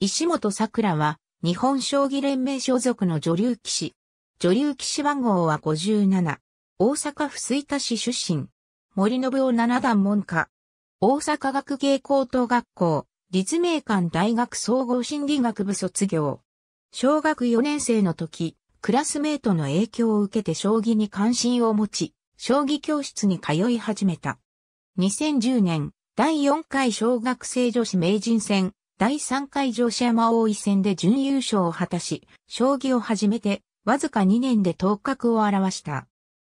石本桜は、日本将棋連盟所属の女流棋士。女流棋士番号は57。大阪府吹田市出身。森信夫七段門下。大阪学芸高等学校、立命館大学総合心理学部卒業。小学4年生の時、クラスメートの影響を受けて将棋に関心を持ち、将棋教室に通い始めた。2010年、第4回小学生女子名人戦、第3回女子山大井戦で準優勝を果たし、将棋を始めて、わずか2年で頭角を現した。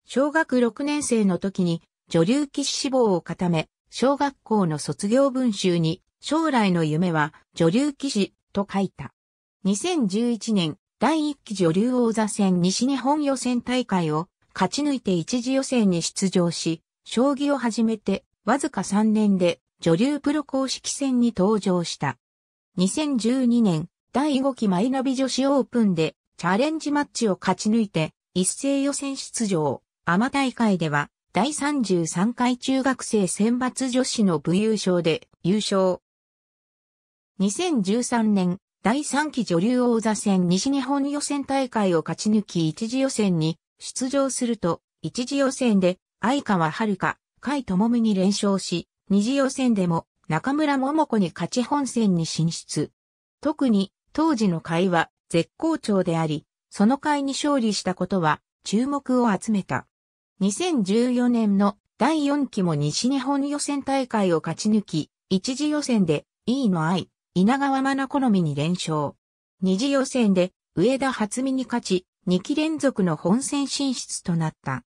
小学6年生の時に女流棋士志望を固め、小学校の卒業文集に将来の夢は女流棋士と書いた。2011年第1期女流王座戦西日本予選大会を勝ち抜いて一次予選に出場し、将棋を始めてわずか3年で女流プロ公式戦に登場した。2012年第5期マイナビ女子オープンでチャレンジマッチを勝ち抜いて一斉予選出場。アマ大会では第33回中学生選抜女子の部優勝で優勝。2013年第3期女流王座戦西日本予選大会を勝ち抜き一次予選に出場すると、一次予選で相川遥、甲斐智美に連勝し、二次予選でも中村桃子に勝ち本戦に進出。特に当時の会は絶好調であり、その会に勝利したことは注目を集めた。2014年の第4期も西日本予選大会を勝ち抜き、一次予選で E の愛、稲川真奈好みに連勝。二次予選で上田初美に勝ち、2期連続の本戦進出となった。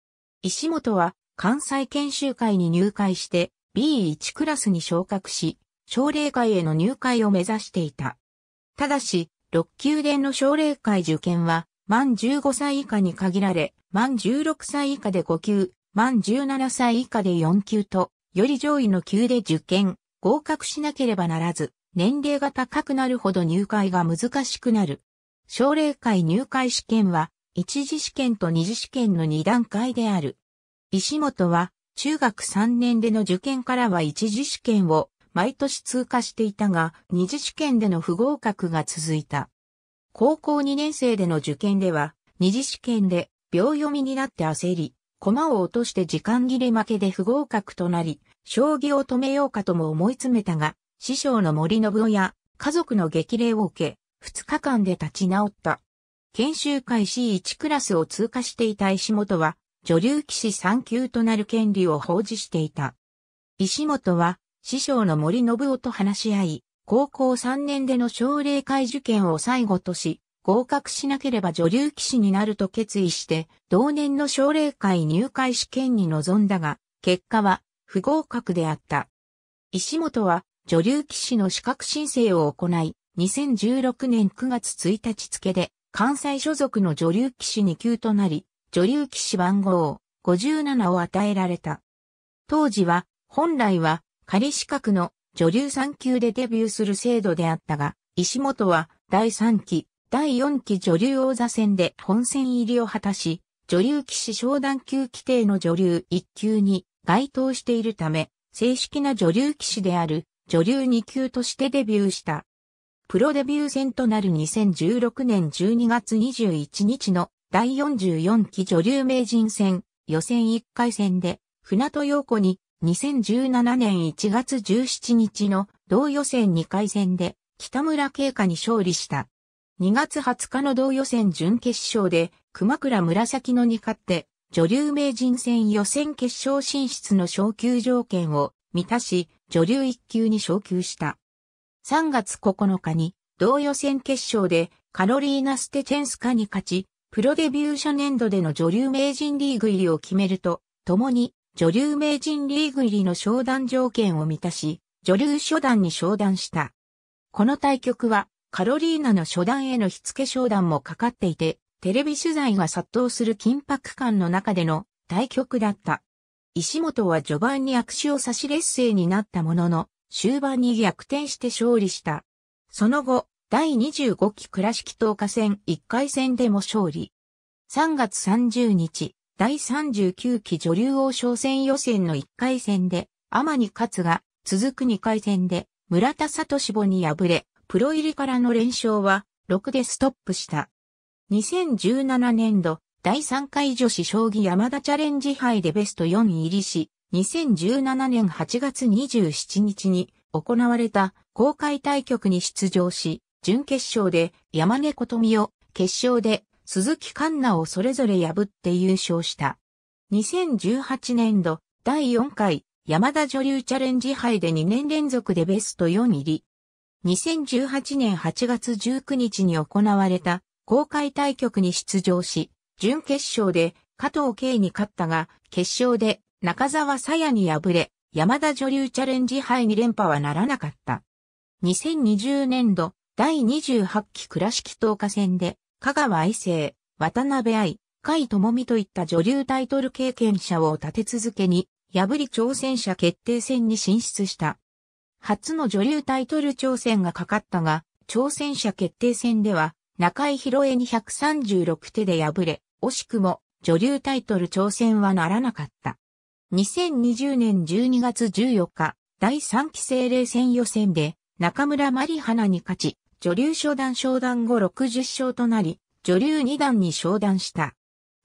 石本は関西研修会に入会して B1 クラスに昇格し、奨励会への入会を目指していた。ただし、6級殿の奨励会受験は満15歳以下に限られ、満16歳以下で5級、満17歳以下で4級と、より上位の級で受験、合格しなければならず、年齢が高くなるほど入会が難しくなる。奨励会入会試験は、一次試験と二次試験の2段階である。石本は、中学3年での受験からは一次試験を毎年通過していたが、二次試験での不合格が続いた。高校2年生での受験では、二次試験で秒読みになって焦り、駒を落として時間切れ負けで不合格となり、将棋を止めようかとも思い詰めたが、師匠の森信夫や家族の激励を受け、2日間で立ち直った。研修会 C1 クラスを通過していた石本は、女流棋士3級となる権利を保持していた。石本は、師匠の森信夫と話し合い、高校3年での奨励会受験を最後とし、合格しなければ女流棋士になると決意して、同年の奨励会入会試験に臨んだが、結果は不合格であった。石本は女流棋士の資格申請を行い、2016年9月1日付で関西所属の女流棋士2級となり、女流棋士番号57を与えられた。当時は本来は仮資格の女流3級でデビューする制度であったが、石本は第3期第4期女流王座戦で本戦入りを果たし、女流騎士昇段級規定の女流1級に該当しているため、正式な女流騎士である女流2級としてデビューした。プロデビュー戦となる2016年12月21日の第44期女流名人戦予選1回戦で船戸陽子に2017年1月17日の同予選2回戦で北村慶香に勝利した。2月20日の同予選準決勝で、熊倉紫野に勝って、女流名人戦予選決勝進出の昇級条件を満たし、女流1級に昇級した。3月9日に、同予選決勝でカロリーナ・ステチェンスカに勝ち、プロデビュー初年度での女流名人リーグ入りを決めると、共に女流名人リーグ入りの昇段条件を満たし、女流初段に昇段した。この対局はカロリーナの初段への火付け商談もかかっていて、テレビ取材が殺到する緊迫感の中での対局だった。石本は序盤に悪手を差し劣勢になったものの、終盤に逆転して勝利した。その後、第25期倉敷東火戦1回戦でも勝利。3月30日、第39期女流王将戦予選の1回戦で、天に勝つが、続く2回戦で、村田聡母に敗れ、プロ入りからの連勝は6でストップした。2017年度第3回女子将棋山田チャレンジ杯でベスト4入りし、2017年8月27日に行われた公開対局に出場し、準決勝で山根琴美を、決勝で鈴木環奈をそれぞれ破って優勝した。2018年度第4回山田女流チャレンジ杯で2年連続でベスト4入り。2018年8月19日に行われた公開対局に出場し、準決勝で加藤慶に勝ったが、決勝で中澤さやに敗れ、山田女流チャレンジ杯2連覇はならなかった。2020年度第28期倉敷東下戦で、香川愛生、渡辺愛、甲斐智美といった女流タイトル経験者を立て続けに、破り挑戦者決定戦に進出した。初の女流タイトル挑戦がかかったが、挑戦者決定戦では、中井博恵に136手で敗れ、惜しくも女流タイトル挑戦はならなかった。2020年12月14日、第3期精霊戦予選で中村まり花に勝ち、女流初段昇段後60勝となり、女流2段に昇段した。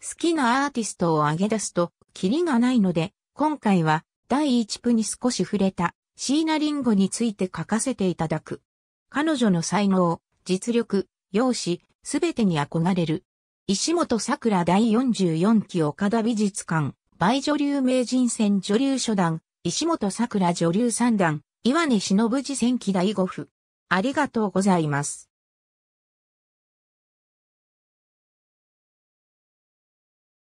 好きなアーティストを挙げ出すと、キリがないので、今回は第1部に少し触れた椎名林檎について書かせていただく。彼女の才能、実力、容姿、すべてに憧れる。石本桜第44期岡田美術館、倍女流名人戦女流初段、石本桜女流三段、岩根忍次戦記第五譜。ありがとうございます。